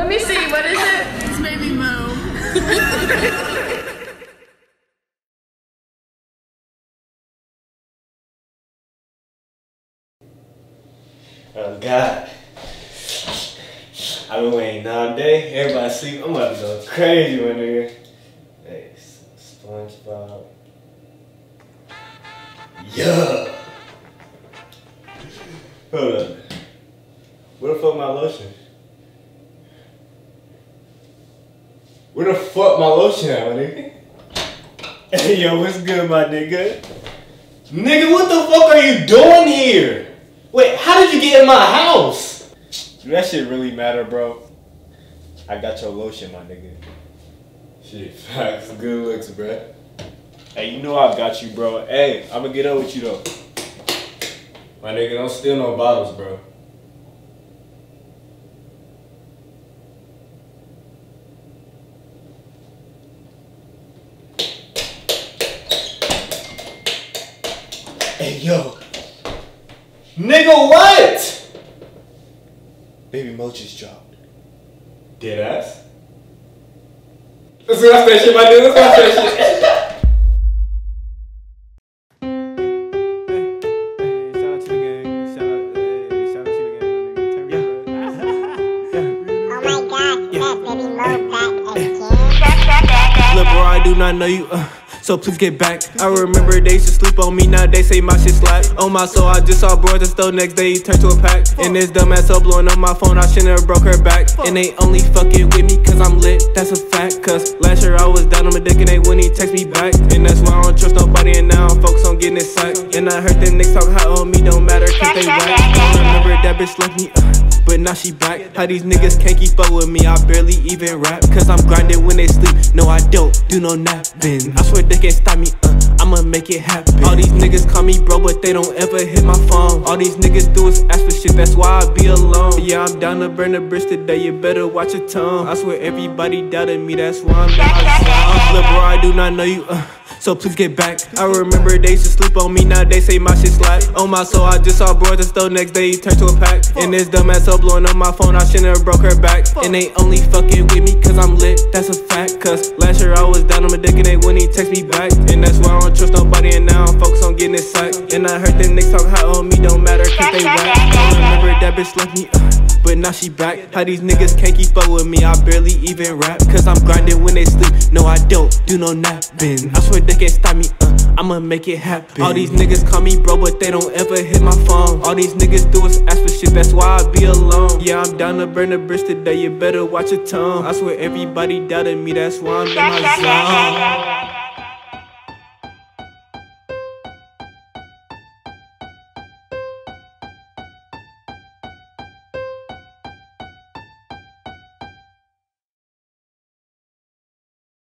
Let me see. What is it? It's baby Moe. Oh God. I've been waiting all day. Everybody sleep. I'm about to go crazy one nigga. Hey, SpongeBob. Yeah. Hold up. Where the fuck my lotion? Where the fuck my lotion at, my nigga? Hey, yo, what's good, my nigga? Nigga, what the fuck are you doing here? Wait, how did you get in my house? Do that shit really matter, bro? I got your lotion, my nigga. Shit, facts. Good looks, bro. Hey, you know I got you, bro. Hey, I'ma get up with you, though. My nigga, don't steal no bottles, bro. Hey, yo. Nigga, what? Baby Moe just dropped. Dead ass? Let's watch that shit, my nigga. Let's watch that shit. I do not know you. Uh, so please get back. I remember they used to sleep on me, now they say my shit slap. On my soul, I just saw bro the store next day, he turned to a pack. And this dumbass so blowing on my phone, I shouldn't have broke her back. And they only fucking with me cause I'm lit, that's a fact. Cause last year I was down on my dick and they wouldn't even text me back. And that's why I don't trust nobody, and now I'm focused on getting it sack. And I heard them niggas talk hot on me, don't matter cause they whack. I remember that bitch left me. Uh, but now she back. How these niggas can't keep up with me, I barely even rap. Cause I'm grinding when they sleep. No, I don't do no napping. I swear they can't stop me, uh, I'ma make it happen. All these niggas call me bro, but they don't ever hit my phone. All these niggas do is ask for shit, that's why I be alone. Yeah, I'm down to burn the bridge today, you better watch your tongue. I swear everybody doubted me, that's why I'm down my Bro, I do not know you, uh. So please get back. I remember they used to sleep on me, now they say my shit slap. On my soul, I just saw bro at the next day, he turned to a pack. And this dumbass so blowing on my phone, I shouldn't have broke her back. And they only fucking with me cause I'm lit, that's a fact. Cause last year I was down on my dick and they wouldn't even text me back. And that's why I don't trust nobody, and now I'm focused on getting it sack. And I heard them niggas talk hot on me, don't matter cause they whack. I remember that bitch left me, uh, but now she back. How these niggas can't keep up with me, I barely even rap. Cause I'm grinding don't do no napping. I swear they can't stop me, uh, I'ma make it happen. All these niggas call me bro, but they don't ever hit my phone. All these niggas do is ask for shit, that's why I be alone. Yeah, I'm down to burn the bridge today, you better watch your tongue. I swear everybody doubted me, that's why I'm in my zone.